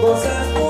gozar com